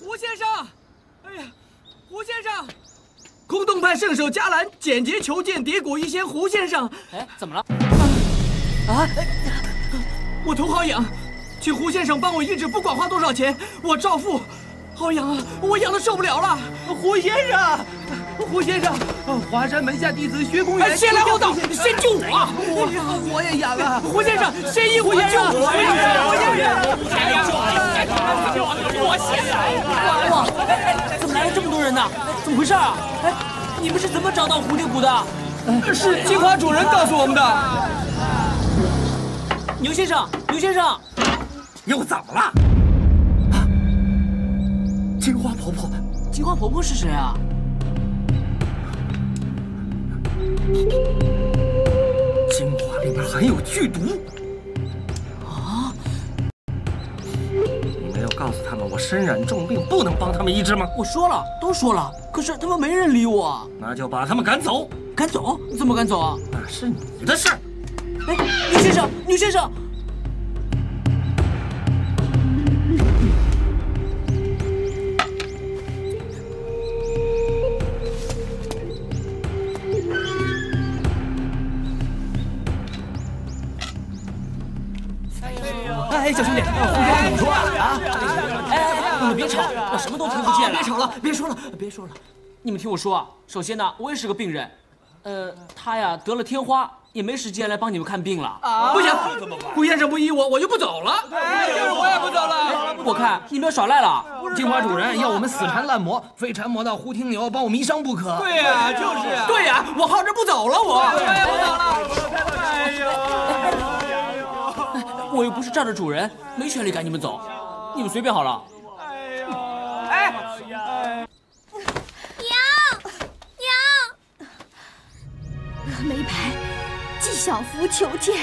胡先生，哎呀，胡先生，空洞派圣手迦兰简洁求见蝶谷一仙胡先生。哎，怎么了？啊，我头好痒，请胡先生帮我医治，不管花多少钱，我照付。好痒啊，我痒的受不了了。胡先生，胡先生，华山门下弟子薛公元，先来后到，先救我！我也痒啊！胡先生，先医我，救我！胡先生，胡先生我先来！哇，怎么来了这么多人呢？怎么回事啊？哎，你们是怎么找到蝴蝶谷的？是金花主人告诉我们的。牛先生，牛先生，又怎么了？金花婆婆，金花婆婆是谁啊？金花里面含有剧毒。啊！你没有告诉他们我身染重病，不能帮他们医治吗？我说了，都说了，可是他们没人理我。那就把他们赶走。赶走？怎么赶走啊？那是你的事。哎，牛先生，牛先生。哎，小兄弟，胡先生怎么说啊？啊！哎，你们别吵，我什么都听不见了。别吵了，别说了，别说了。你们听我说啊，首先呢，我也是个病人，呃，他呀得了天花，也没时间来帮你们看病了。啊！不行，胡先生不依我，我就不走了。就是我也不走了。我看你们要耍赖了。金花主人要我们死缠烂磨，非缠磨到胡听牛把我迷伤不可。对呀，就是啊。对呀，我耗着不走了，我。我也不走了。哎呦！我又不是这儿的主人，没权利赶你们走，你们随便好了。哎呀！哎！娘，娘！峨眉派，纪晓芙求见。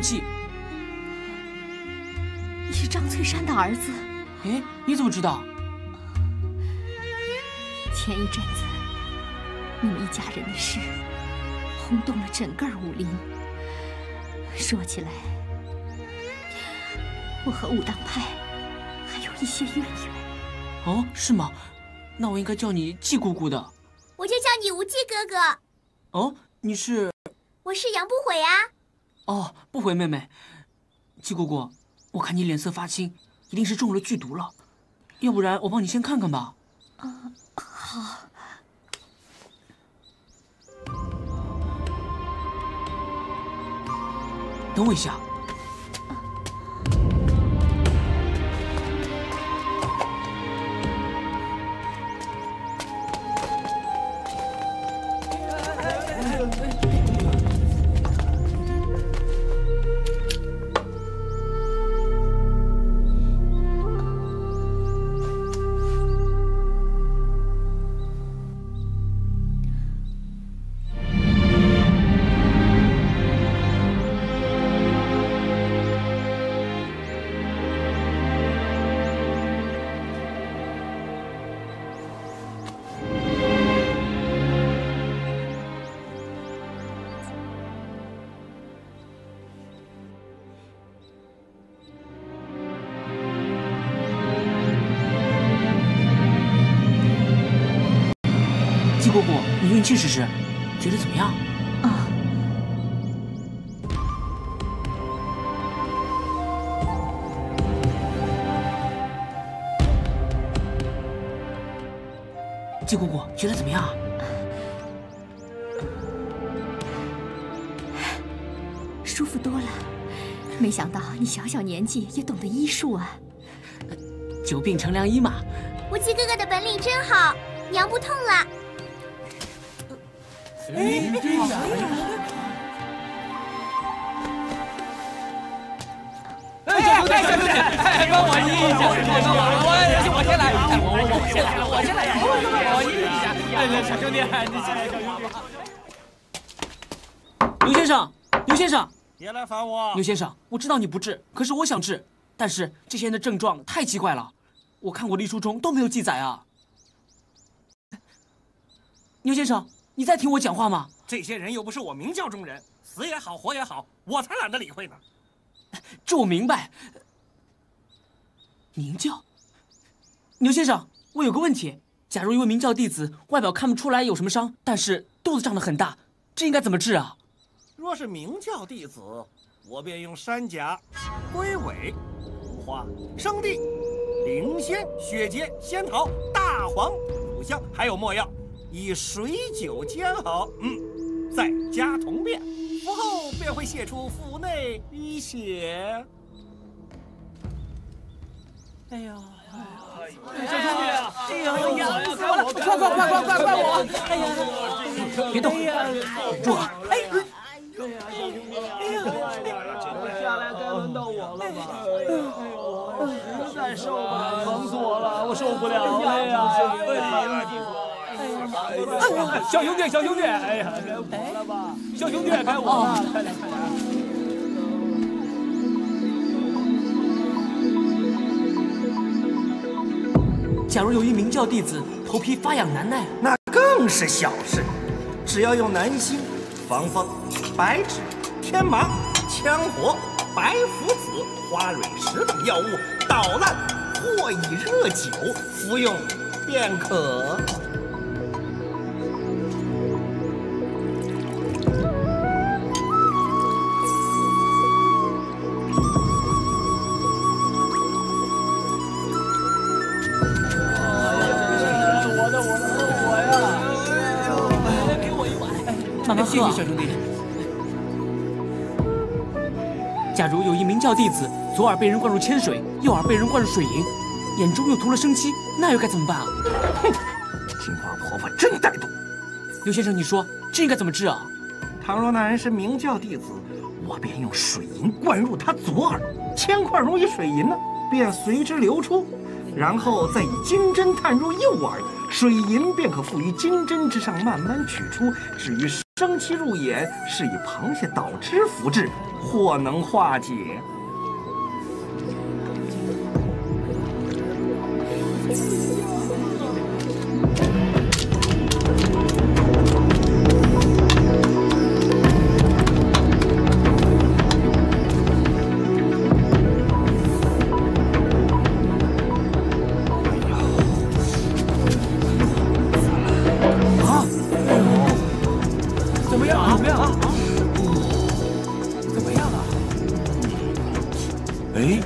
无忌，你是张翠山的儿子。哎，你怎么知道？前一阵子。你们一家人的事轰动了整个武林。说起来，我和武当派还有一些渊源。哦，是吗？那我应该叫你季姑姑的。我就叫你无忌哥哥。哦，你是？我是杨不悔啊。哦，不回妹妹。季姑姑，我看你脸色发青，一定是中了剧毒了。要不然我帮你先看看吧。啊，好。等我一下。运气试试，觉得怎么样？啊！季姑姑，觉得怎么样？舒服多了。没想到你小小年纪也懂得医术啊！久病成良医嘛。无忌哥哥的本领真好，娘不痛了。哎，哎，小兄弟，小兄弟，哎，帮我一下，帮我帮忙，我先来，我我我先来，我先来，我先，一下，哎，小兄弟，你先来，小兄弟。刘先生，刘先生，别来烦我。刘先生，我知道你不治，可是我想治。但是这些人的症状太奇怪了，我看过历书中都没有记载啊。牛先生。你在听我讲话吗？这些人又不是我明教中人，死也好，活也好，我才懒得理会呢。这我明白。明教，牛先生，我有个问题：假如一位明教弟子外表看不出来有什么伤，但是肚子胀得很大，这应该怎么治啊？若是明教弟子，我便用山甲、龟尾、五花、生地、灵仙、血结、仙桃、大黄、乳香，还有没药，以水酒煎好，嗯，再加铜变，服后便会泄出腹内淤血。哎呀，哎呀，哎呀，快快快快快快我！哎呀，别动，住！哎，哎呀，小兄弟，哎呀，下来该轮到我了吧？哎呦，实在受不了，疼死我了，我受不了了呀！小兄弟，小兄弟，哎呀，该我了吧？小兄弟，该我了，快点，快点！假如有一明教弟子头皮发痒难耐，那更是小事，只要用南星、防风、白芷、天麻、羌活、白附子、花蕊石等药物捣烂，或以热酒服用便可。小兄弟。假如有一明教弟子左耳被人灌入铅水，右耳被人灌入水银，眼中又涂了生漆，那又该怎么办啊？哼，金花婆婆真歹毒。刘先生，你说这应该怎么治啊？倘若那人是明教弟子，我便用水银灌入他左耳，铅块溶于水银呢，便随之流出，然后再以金针探入右耳，水银便可附于金针之上，慢慢取出。至于生漆入眼，是以螃蟹捣汁服制，或能化解。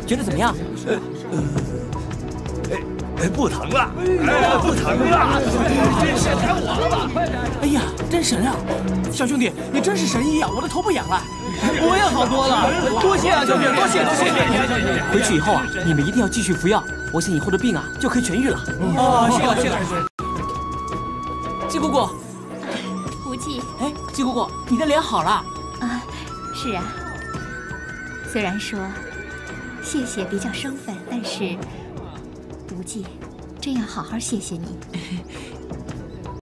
觉得怎么样？哎，不疼了，哎，不疼了，真是该我了吧？哎呀，真神啊！小兄弟，你真是神医啊！我的头不痒了。我也好多了，多谢啊，兄弟，多谢多谢。回去以后啊，你们一定要继续服药，我想以后的病啊就可以痊愈了。哦，谢了谢了。季姑姑，无忌哎，季姑姑，你的脸好了。啊，是啊。虽然说谢谢比较生分，但是无忌，真要好好谢谢你。